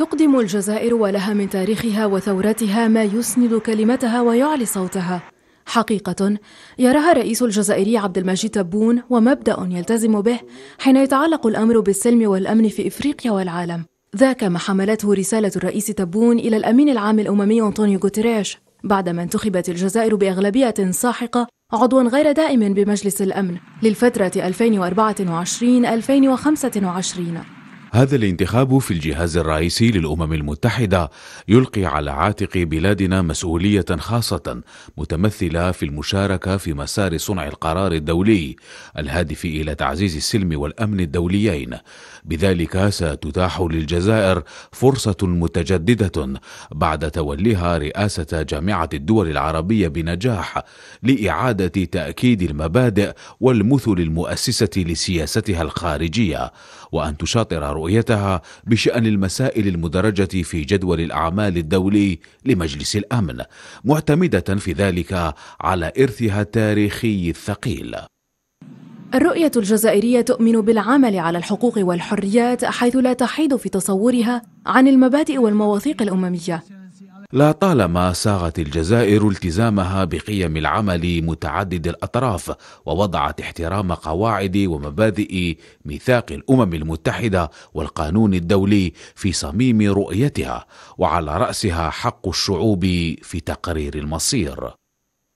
تقدم الجزائر ولها من تاريخها وثورتها ما يسند كلمتها ويعلي صوتها. حقيقة يراها الرئيس الجزائري عبد المجيد تبون ومبدأ يلتزم به حين يتعلق الأمر بالسلم والأمن في إفريقيا والعالم. ذاك ما حملته رسالة الرئيس تبون إلى الأمين العام الأممي أنطونيو غوتيريش بعدما انتخبت الجزائر بأغلبية ساحقة عضوا غير دائم بمجلس الأمن للفترة 2024-2025 هذا الانتخاب في الجهاز الرئيسي للأمم المتحدة يلقي على عاتق بلادنا مسؤولية خاصة متمثلة في المشاركة في مسار صنع القرار الدولي الهادف إلى تعزيز السلم والأمن الدوليين. بذلك ستتاح للجزائر فرصة متجددة بعد توليها رئاسة جامعة الدول العربية بنجاح لإعادة تأكيد المبادئ والمثل المؤسسة لسياستها الخارجية. وأن تشاطر رؤيتها بشأن المسائل المدرجة في جدول الأعمال الدولي لمجلس الأمن معتمدة في ذلك على إرثها التاريخي الثقيل. الرؤية الجزائرية تؤمن بالعمل على الحقوق والحريات حيث لا تحيد في تصورها عن المبادئ والمواثيق الأممية. لا طالما ساغت الجزائر التزامها بقيم العمل متعدد الأطراف ووضعت احترام قواعد ومبادئ ميثاق الأمم المتحدة والقانون الدولي في صميم رؤيتها وعلى رأسها حق الشعوب في تقرير المصير.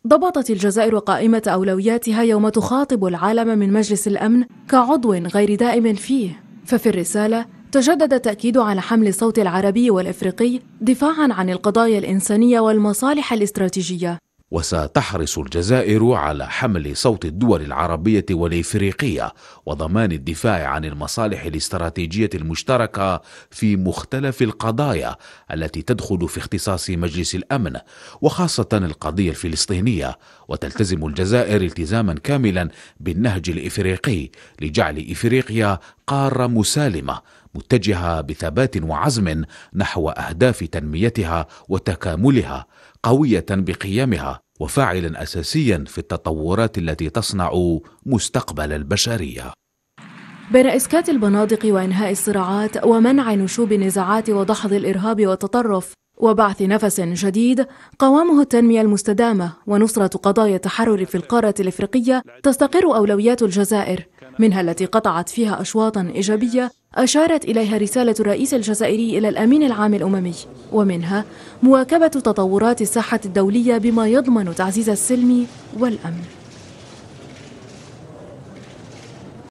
ضبطت الجزائر قائمة أولوياتها يوم تخاطب العالم من مجلس الأمن كعضو غير دائم فيه. ففي الرسالة تجدد التأكيد على حمل الصوت العربي والإفريقي دفاعا عن القضايا الإنسانية والمصالح الاستراتيجية. وستحرص الجزائر على حمل صوت الدول العربية والإفريقية وضمان الدفاع عن المصالح الاستراتيجية المشتركة في مختلف القضايا التي تدخل في اختصاص مجلس الأمن وخاصة القضية الفلسطينية. وتلتزم الجزائر التزاما كاملا بالنهج الإفريقي لجعل إفريقيا قارة مسالمة متجهة بثبات وعزم نحو أهداف تنميتها وتكاملها قوية بقيمها وفاعلا اساسيا في التطورات التي تصنع مستقبل البشرية. بين إسكات البنادق وإنهاء الصراعات ومنع نشوب النزاعات ودحض الإرهاب والتطرف وبعث نفس جديد قوامه التنمية المستدامة ونصرة قضايا التحرر في القارة الإفريقية تستقر أولويات الجزائر منها التي قطعت فيها اشواطا إيجابية أشارت إليها رسالة الرئيس الجزائري إلى الأمين العام الأممي ومنها مواكبة تطورات الساحه الدولية بما يضمن تعزيز السلم والأمن.